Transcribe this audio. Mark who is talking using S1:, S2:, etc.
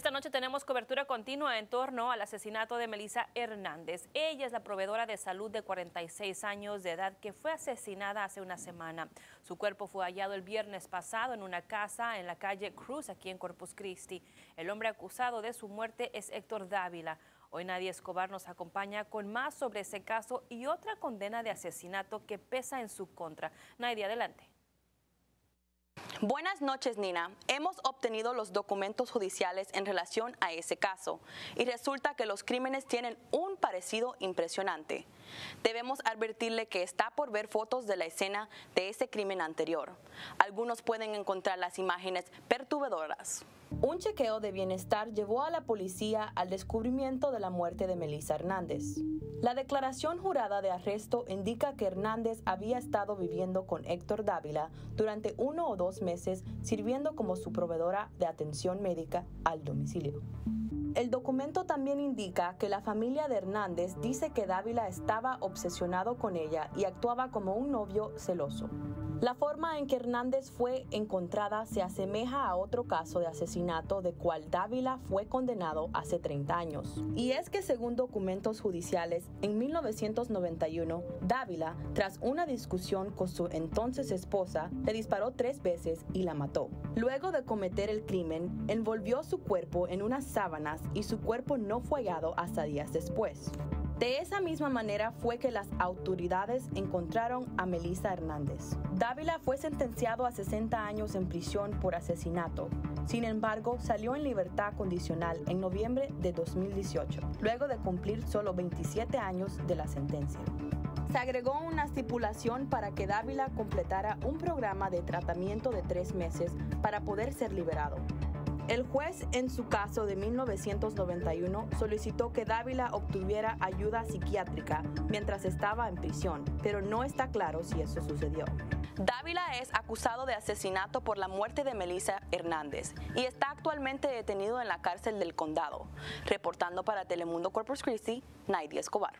S1: Esta noche tenemos cobertura continua en torno al asesinato de Melissa Hernández. Ella es la proveedora de salud de 46 años de edad que fue asesinada hace una semana. Su cuerpo fue hallado el viernes pasado en una casa en la calle Cruz, aquí en Corpus Christi. El hombre acusado de su muerte es Héctor Dávila. Hoy Nadia Escobar nos acompaña con más sobre ese caso y otra condena de asesinato que pesa en su contra. Nadia, adelante.
S2: Buenas noches, Nina. Hemos obtenido los documentos judiciales en relación a ese caso y resulta que los crímenes tienen un parecido impresionante. Debemos advertirle que está por ver fotos de la escena de ese crimen anterior. Algunos pueden encontrar las imágenes perturbadoras. Un chequeo de bienestar llevó a la policía al descubrimiento de la muerte de Melissa Hernández. La declaración jurada de arresto indica que Hernández había estado viviendo con Héctor Dávila durante uno o dos meses sirviendo como su proveedora de atención médica al domicilio. El documento también indica que la familia de Hernández dice que Dávila estaba obsesionado con ella y actuaba como un novio celoso. La forma en que Hernández fue encontrada se asemeja a otro caso de asesinato de cual Dávila fue condenado hace 30 años. Y es que según documentos judiciales, en 1991, Dávila, tras una discusión con su entonces esposa, le disparó tres veces y la mató. Luego de cometer el crimen, envolvió su cuerpo en unas sábanas y su cuerpo no fue hallado hasta días después. De esa misma manera fue que las autoridades encontraron a Melissa Hernández. Dávila fue sentenciado a 60 años en prisión por asesinato. Sin embargo, salió en libertad condicional en noviembre de 2018, luego de cumplir solo 27 años de la sentencia. Se agregó una estipulación para que Dávila completara un programa de tratamiento de tres meses para poder ser liberado. El juez en su caso de 1991 solicitó que Dávila obtuviera ayuda psiquiátrica mientras estaba en prisión, pero no está claro si eso sucedió. Dávila es acusado de asesinato por la muerte de Melissa Hernández y está actualmente detenido en la cárcel del condado. Reportando para Telemundo Corpus Christi, Naidi Escobar.